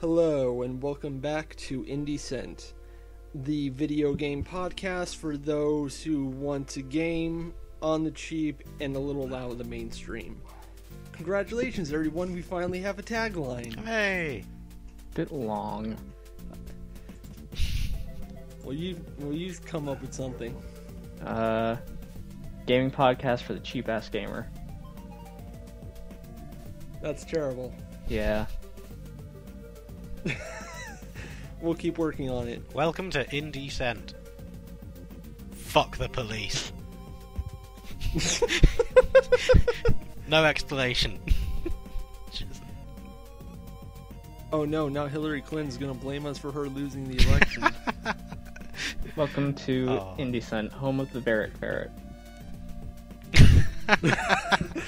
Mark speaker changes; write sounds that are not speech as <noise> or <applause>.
Speaker 1: Hello, and welcome back to IndieCent, the video game podcast for those who want to game on the cheap and a little out of the mainstream. Congratulations, everyone! We finally have a tagline.
Speaker 2: Hey!
Speaker 3: Bit long.
Speaker 1: Will you will you come up with something?
Speaker 3: Uh, gaming podcast for the cheap ass gamer.
Speaker 1: That's terrible.
Speaker 3: Yeah.
Speaker 1: We'll keep working on it.
Speaker 2: Welcome to IndieCent. Fuck the police. <laughs> no explanation.
Speaker 1: Oh no! Now Hillary Clinton's gonna blame us for her losing the election. <laughs>
Speaker 3: Welcome to
Speaker 2: Oh.
Speaker 3: IndieCent, home of the Verrit Ferret. <laughs>